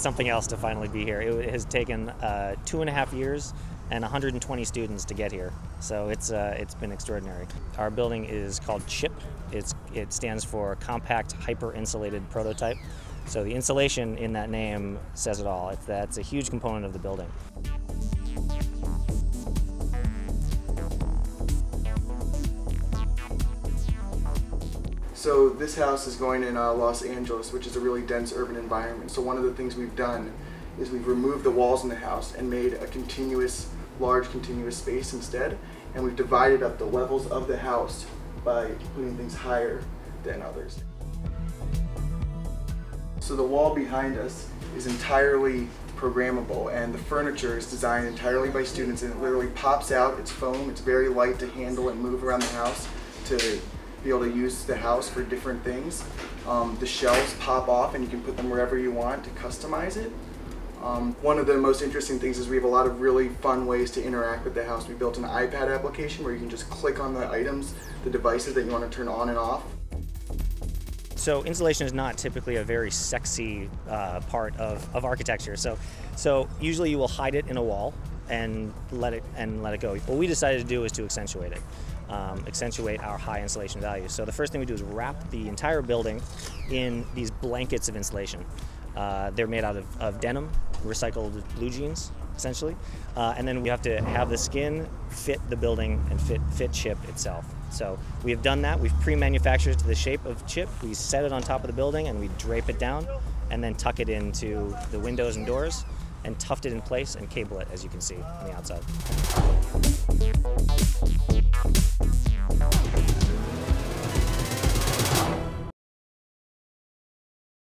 something else to finally be here. It has taken uh, two and a half years and 120 students to get here. So it's uh, it's been extraordinary. Our building is called CHIP. It's it stands for Compact Hyper Insulated Prototype. So the insulation in that name says it all. It's that's a huge component of the building. So this house is going in uh, Los Angeles, which is a really dense urban environment. So one of the things we've done is we've removed the walls in the house and made a continuous, large continuous space instead. And we've divided up the levels of the house by putting things higher than others. So the wall behind us is entirely programmable and the furniture is designed entirely by students and it literally pops out, it's foam, it's very light to handle and move around the house to be able to use the house for different things. Um, the shelves pop off and you can put them wherever you want to customize it. Um, one of the most interesting things is we have a lot of really fun ways to interact with the house. We built an iPad application where you can just click on the items, the devices that you want to turn on and off. So insulation is not typically a very sexy uh, part of, of architecture. So, so usually you will hide it in a wall and let it and let it go. What we decided to do is to accentuate it, um, accentuate our high insulation values. So the first thing we do is wrap the entire building in these blankets of insulation. Uh, they're made out of, of, denim, recycled blue jeans, essentially. Uh, and then we have to have the skin fit the building and fit, fit chip itself. So we have done that. We've pre-manufactured it to the shape of chip. We set it on top of the building and we drape it down and then tuck it into the windows and doors and tuft it in place and cable it as you can see on the outside.